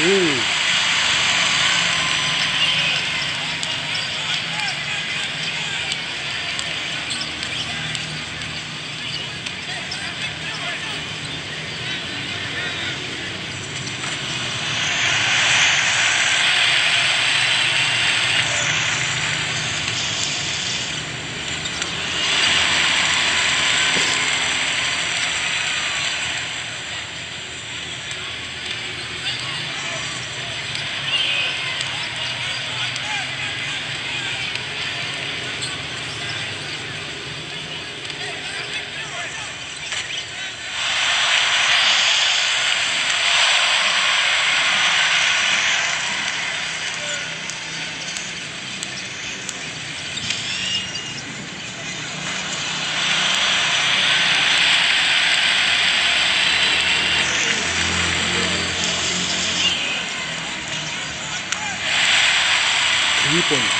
Ooh. viewpoint